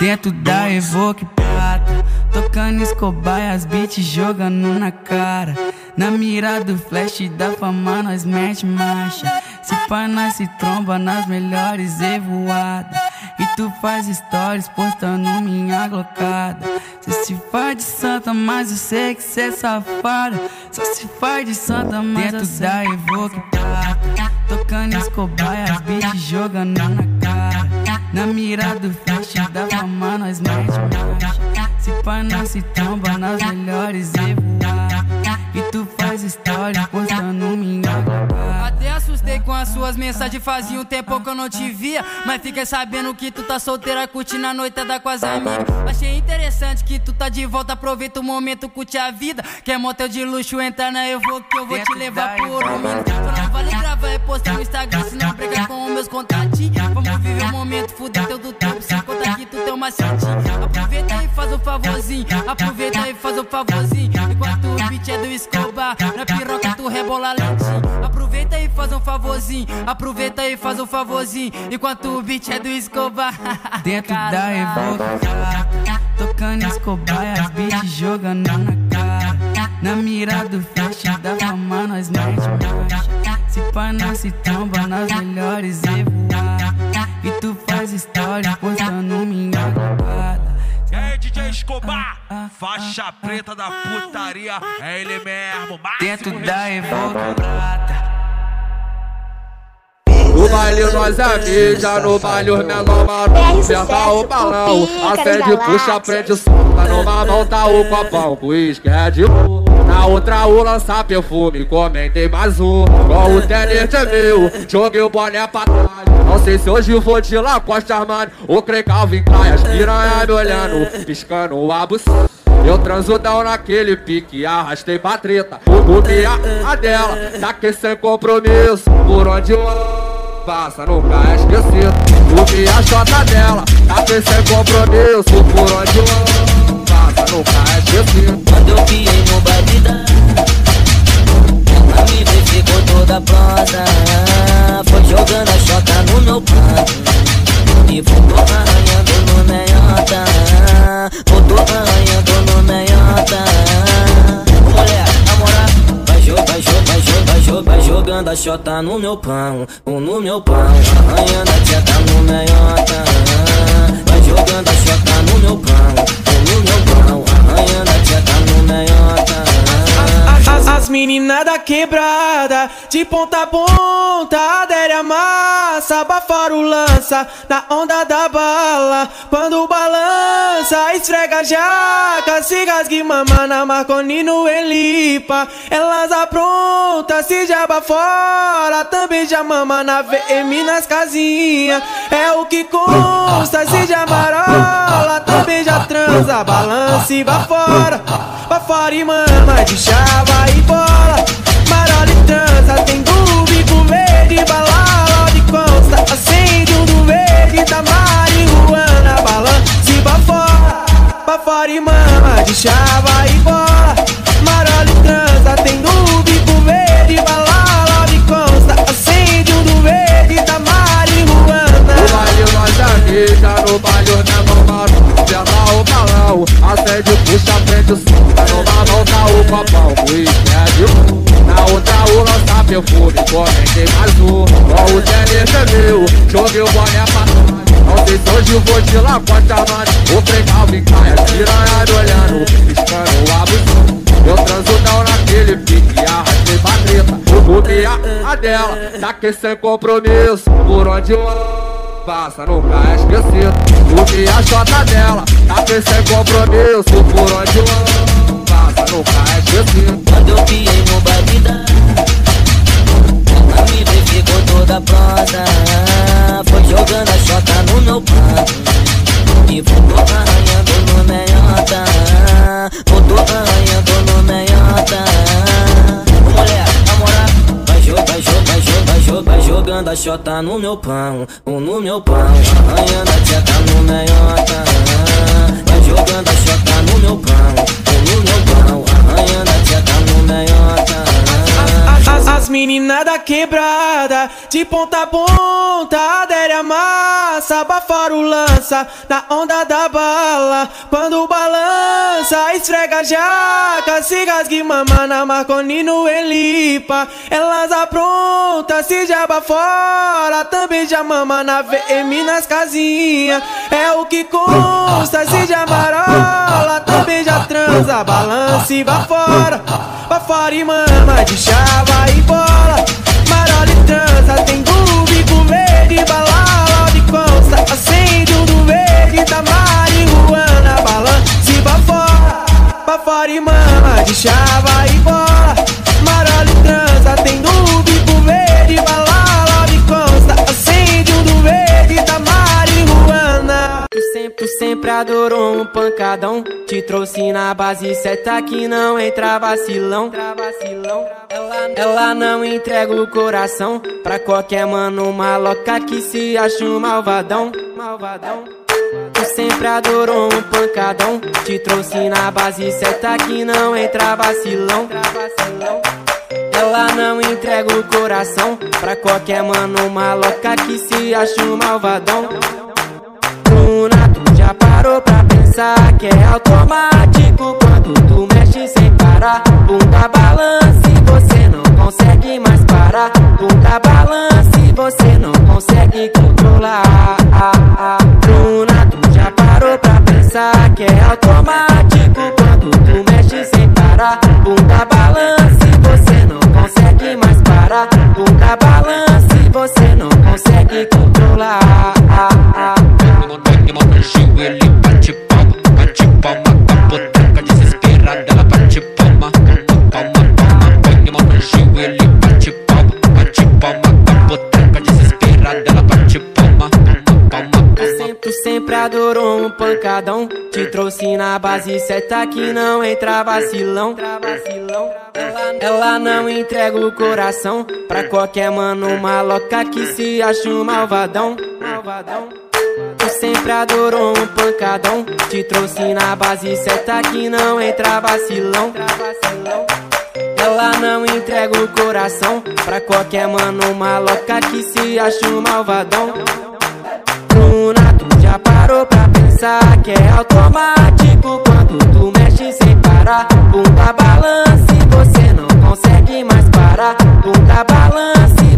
Dentro da Evoque prata Tocando escobar e as beats jogando na cara. Na mira do flash da fama nós mete marcha. Se pá nós se tromba nas melhores evoadas. E tu faz stories postando minha glocada. Cê se faz de santa, mas eu sei que cê é safada. Só se faz de santa, mas Dentro da Evoque prata Tocando escobar e as beats jogando na cara Na mira do flash da fama nós mete marcha Se pá nós se tromba nas melhores evoadas E tu faz stories postando minha Até assustei com as suas mensagens, fazia um tempo que eu não te via. Mas fiquei sabendo que tu tá solteira, curtindo a noitada com as amigas. Achei interessante que tu tá de volta, aproveita o momento, curte a vida. Quer motel de luxo, entra na eu vou que eu vou te levar por um minuto. Vale gravar e postar no Instagram, se não brigar com meus contatinhos. Vamos viver o momento, fuder teu do tempo, sem contar que tu tem uma macetinho. Aproveita e faz o favorzinho, aproveita e faz o favorzinho. Enquanto o beat é do Escobar, na piroca tu rebola lentinho. Aproveita e faz um favorzinho, aproveita e faz um favorzinho. Enquanto o beat é do Escobar. Dentro da prata Tocando escobar e as beats jogando na cara Na mira do flash da fama nós mete marcha Se pá se tromba nas melhores evoadas E tu faz stories postando minha E aí, DJ Escobar? Faixa preta da putaria, é ele mesmo. Dentro da. Evoque prata baile nós é mídia, no baile os menor maroto Aperta o balão, acende, puxa, prende, solta Numa mão tá o copão, com uísque, Red Bull Na outra o lança perfume, comentei mais um Com o tênis é meu, joguei o boné pra trás Não sei se hoje vou de Lacoste Armani. Ou Cre Calvin Klein, as piranha me olhando Piscando o abuso. Eu transudão naquele pique, arrastei pra treta. Comi a, a dela, saquei sem compromisso. Por onde eu passa, nunca é esquecido Comi a chota dela, saquei sem compromisso Por onde eu passa, jogando a chota no meu pão ou No meu pão. Arranhando a teta no meiota Vai jogando a chota no meu pão Meninas da quebrada, de ponta a ponta, adere a massa, bafora o lança, na onda da bala. Quando balança, esfrega jaca, se rasgue mama na Marconi no Elipa. Elas aprontam, se jaba fora, também já mama na VM nas casinhas. É o que consta, se já marola, também já transa, balança e vá fora. Vá fora e mama de chava e bola. Marola e transa, tem bico verde, balala de consta. Acende um do verde da marihuana, balança e vá fora. Vá fora e mama de chava Lacoste Armani O Frei Calvin Klein, as piranha olhando Piscando o abuso eu transudão naquele pique, arrastei pra treta Comi a, a dela, saquei sem compromisso Por onde passa, nunca é esquecido. Comi a chota dela, saquei sem compromisso Por onde passa, nunca é esquecido. Quando eu piei no baile da Ela me viu, ficou toda pronta jogando a chota no meu prato E voltou arranhando no meiota Voltou arranhando no meiota Mulher, na moral Vai, vai, jo- vai, jo- vai, jo- vai jogando a chota no meu pão ou No meu pão. Arranhando a teta no meiota Vai jogando a chota no meu pão ou No meu pão. Arranhando a teta no meiota As, as, meninas da quebrada, de ponta a ponta, massa, abafora o lança, na onda da bala. Quando balança, esfrega jaca, se rasgue mama na Marconi no Elipa. Elas apronta, se jaba fora, também já mama na VM nas casinhas. É o que consta, se já marola, também já transa, balança e vá fora, vá fora e mama de chava e bola. Marola e transa, tem groove com verde, balala sempre, adorou um pancadão. Te trouxe na base certa que não entra vacilão. Ela, não entrega o coração pra qualquer mano maloca que se acha um malvadão. Tu sempre adorou um pancadão. Te trouxe na base certa que não entra vacilão. Ela não entrega o coração pra qualquer mano maloca que se acha um malvadão. Já parou pra pensar que é automático quando tu mexe sem parar? Bunda balance, você não consegue mais parar. Bunda balance, você não consegue controlar. Sempre, adorou um pancadão. Te trouxe na base certa que não entra vacilão. Ela, não entrega o coração pra qualquer mano maloca que se acha um malvadão. Malvadão. Tu sempre adorou um pancadão. Te trouxe na base certa que não entra vacilão. Ela não entrega o coração pra qualquer mano maloca que se acha um malvadão. Pensar que é automático quando tu mexe sem parar? Bunda balance, você não consegue mais parar. Bunda balance.